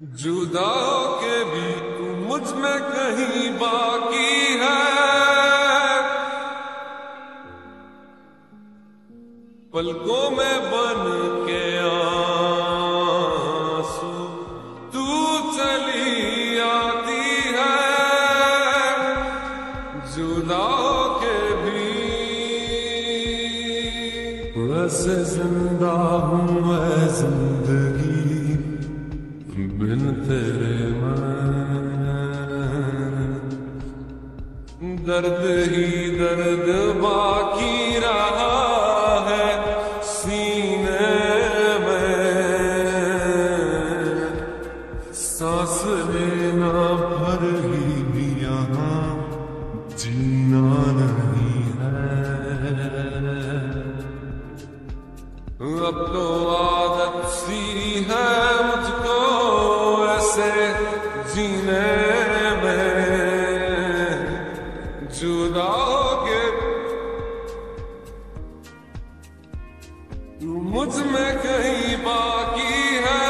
جدا کے بھی مجھ میں کہیں باقی ہے۔ پلکوں میں بن کے آنسو تو چلی آتی ہے۔ جدا کے بھی ویسے زندہ ہوں میں زندگی درد ہی درد باقی رہا ہے، سینے میں۔ سانس لینا بھر ہی بھی یہاں جینا نہیں ہے۔ اب تو عادت سی ہے مجھ کو ایسے جینے۔ جدا مجھ میں کہیں باقی ہے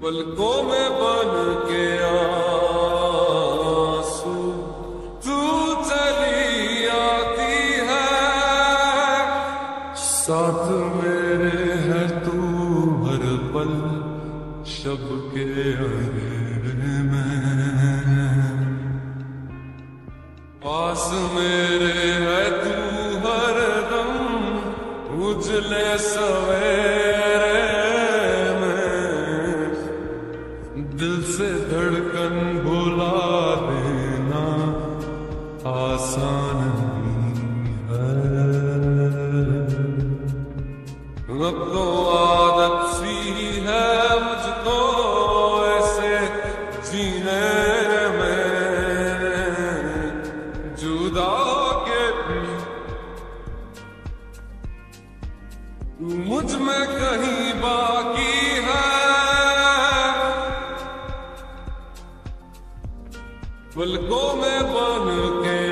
پلکوں میں بن کے آنسو تو چلی آتی ہے ساتھ میرے ہے تو ہر پل شب کے اندھیرے پاس میرے ہے تو ہر دم اجلے سویرے میں۔ دل سے دھڑکن بھلا دینا آسان نہیں ہے۔ مجھ میں کہیں باقی ہے۔ پلکوں میں بن کے